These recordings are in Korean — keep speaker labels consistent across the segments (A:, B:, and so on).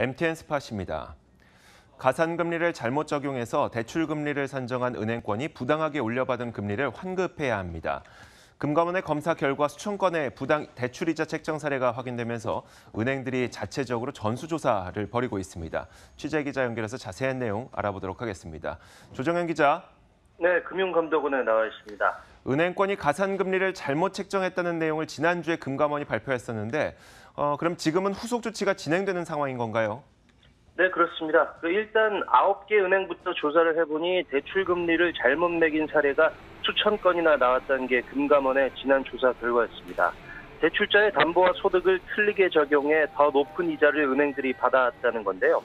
A: MTN 스팟입니다. 가산금리를 잘못 적용해서 대출금리를 산정한 은행권이 부당하게 올려받은 금리를 환급해야 합니다. 금감원의 검사 결과 수천 건의 부당 대출이자 책정 사례가 확인되면서 은행들이 자체적으로 전수조사를 벌이고 있습니다. 취재 기자 연결해서 자세한 내용 알아보도록 하겠습니다. 조정현 기자,
B: 네, 금융감독원에 나와 있습니다.
A: 은행권이 가산금리를 잘못 책정했다는 내용을 지난주에 금감원이 발표했었는데 어, 그럼 지금은 후속 조치가 진행되는 상황인 건가요?
B: 네, 그렇습니다. 그 일단 9개 은행부터 조사를 해보니 대출 금리를 잘못 매긴 사례가 수천 건이나 나왔다는 게 금감원의 지난 조사 결과였습니다. 대출자의 담보와 소득을 틀리게 적용해 더 높은 이자를 은행들이 받아왔다는 건데요.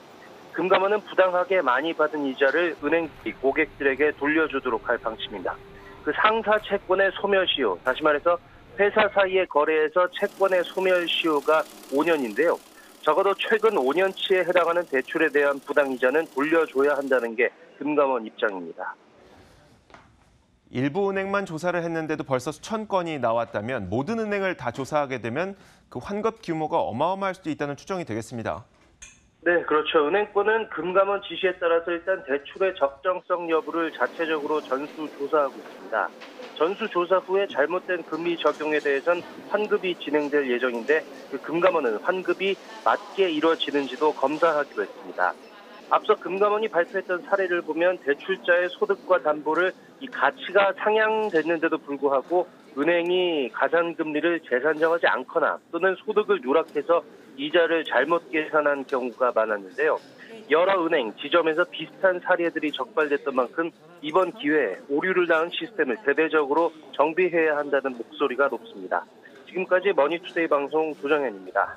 B: 금감원은 부당하게 많이 받은 이자를 은행 고객들에게 돌려주도록 할 방침입니다. 그 상사 채권의 소멸시효, 다시 말해서 회사 사이의 거래에서 채권의 소멸시효가 5년인데요. 적어도 최근 5년치에 해당하는 대출에 대한 부당이자는 돌려줘야 한다는 게 금감원 입장입니다.
A: 일부 은행만 조사를 했는데도 벌써 수천 건이 나왔다면 모든 은행을 다 조사하게 되면 그 환급 규모가 어마어마할 수도 있다는 추정이 되겠습니다.
B: 네, 그렇죠. 은행권은 금감원 지시에 따라서 일단 대출의 적정성 여부를 자체적으로 전수 조사하고 있습니다. 전수 조사 후에 잘못된 금리 적용에 대해선 환급이 진행될 예정인데 그 금감원은 환급이 맞게 이루어지는지도 검사하기로 했습니다. 앞서 금감원이 발표했던 사례를 보면 대출자의 소득과 담보를 이 가치가 상향됐는데도 불구하고 은행이 가산금리를 재산정하지 않거나 또는 소득을 누락해서 이자를 잘못 계산한 경우가 많았는데요. 여러 은행, 지점에서 비슷한 사례들이 적발됐던 만큼 이번 기회에 오류를 낳은 시스템을 대대적으로 정비해야 한다는 목소리가 높습니다. 지금까지 머니투데이 방송 조정현입니다.